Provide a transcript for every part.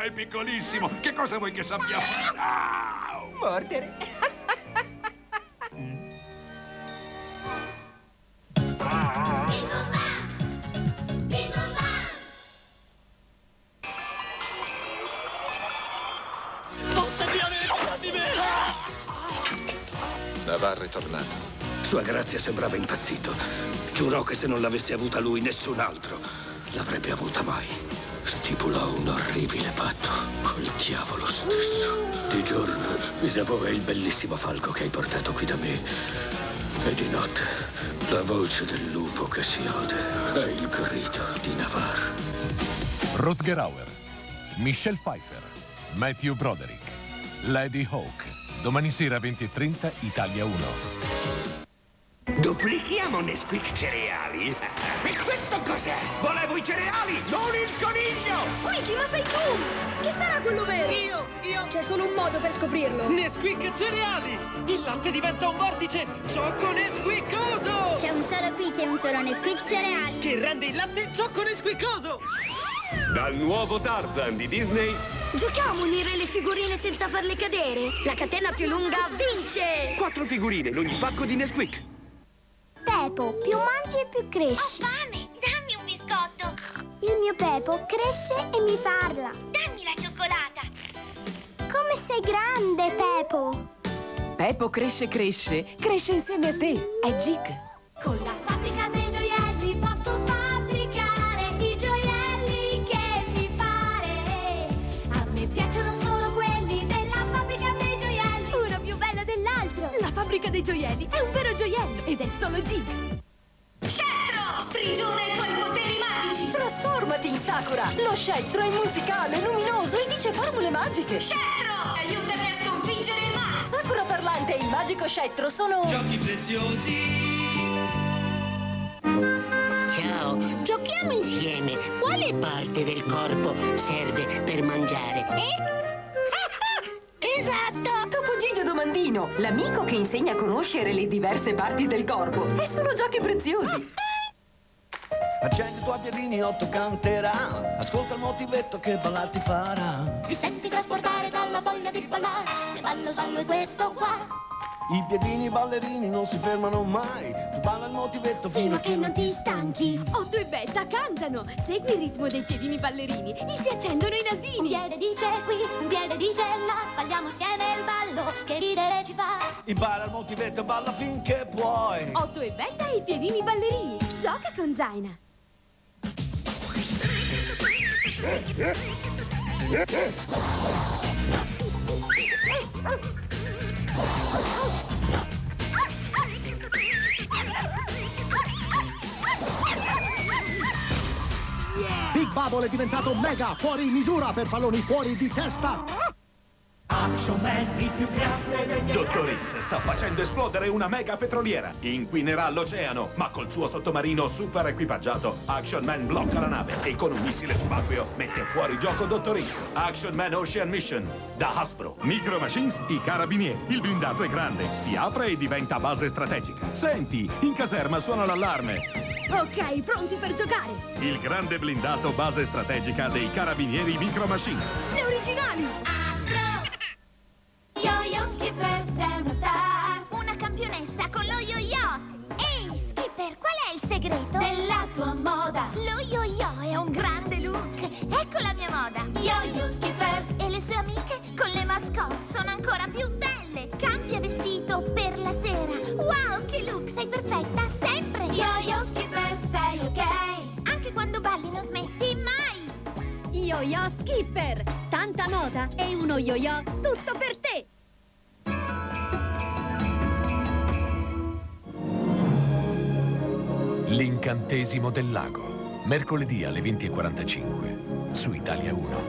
ma è piccolissimo. Che cosa vuoi che sappia fare? Ah! Mordere. Navarro è tornato. Sua grazia sembrava impazzito. Giurò che se non l'avesse avuta lui, nessun altro l'avrebbe avuta mai. Stipulò un orribile patto col diavolo stesso. Di giorno, Isabeau è il bellissimo falco che hai portato qui da me. E di notte, la voce del lupo che si ode è il grido di Navarre. Rutger Hauer, Michelle Pfeiffer, Matthew Broderick, Lady Hawk. Domani sera 20.30 Italia 1. Duplichiamo Nesquik cereali. E questo cos'è? Volevo i cereali, non il coniglio! Wiki, ma sei tu! Chi sarà quello vero? Io, io... C'è solo un modo per scoprirlo. Nesquik cereali! Il latte diventa un vortice ciocco nesquiccoso! C'è un solo qui che è un solo Nesquik cereali. Che rende il latte ciocco nesquiccoso! Dal nuovo Tarzan di Disney Giochiamo a unire le figurine senza farle cadere. La catena più lunga vince! Quattro figurine in ogni pacco di Nesquik. Pepo, più mangi e più cresci. Ho fame, dammi un biscotto. Il mio Pepo cresce e mi parla. Dammi la cioccolata. Come sei grande, Pepo! Pepo cresce, cresce, cresce insieme a te. È Gig. Con la fabbrica dei gioielli posso fabbricare i gioielli che mi pare. A me piacciono solo quelli della fabbrica dei gioielli. Uno più bello dell'altro! La fabbrica dei gioielli è un vero gioiello ed è solo Gig. Trasformati in Sakura. Lo scettro è musicale, luminoso e dice formule magiche. Scettro, aiutami a sconfiggere il male. Sakura parlante e il magico scettro sono... Giochi preziosi! Ciao, giochiamo insieme. Quale parte del corpo serve per mangiare? esatto! Topo Gigio Domandino, l'amico che insegna a conoscere le diverse parti del corpo. E sono giochi preziosi. Accendi i tuoi piedini, otto canterà. Ascolta il motivetto che ballare ti farà. Ti senti trasportare dalla voglia di ballare. Ne ballo solo questo qua. I piedini ballerini non si fermano mai. Tu balla il motivetto fino a che non ti stanchi. Otto e Betta cantano. Segui il ritmo dei piedini ballerini. Gli si accendono i Un nasini. piede dice qui, un piede dice là. Balliamo insieme il ballo che ridere ci fa. Balla il motivetto, balla finché puoi. Otto e Betta e i piedini ballerini. Gioca con Zaina. Big Bubble è diventato mega fuori misura per palloni fuori di testa. Dottor X sta facendo esplodere una mega petroliera. Inquinerà l'oceano, ma col suo sottomarino super equipaggiato, Action Man blocca la nave e con un missile subacqueo mette fuori gioco Dottor X. Action Man Ocean Mission da Hasbro. Micro Machines, i carabinieri. Il blindato è grande, si apre e diventa base strategica. Senti, in caserma suona l'allarme. Ok, pronti per giocare. Il grande blindato base strategica dei carabinieri Micro Machines. Le originali. Yo-yo campionessa con lo yo-yo. Ehi, Skipper, qual è il segreto? Della tua moda. Lo yo-yo è un grande look. Ecco la mia moda. Yo-yo skipper. E le sue amiche con le mascotte sono ancora più belle. Cambia vestito per la sera. Wow, che look, sei perfetta sempre. Yo-yo skipper, sei ok. Anche quando balli non smetti mai. Yo-yo Skipper! Tanta moda e uno yo-yo tutto per te! L'incantesimo del lago. Mercoledì alle 20.45 su Italia 1.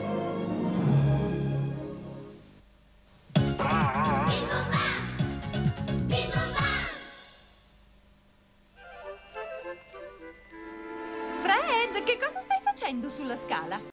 Fred, che cosa stai facendo sulla scala?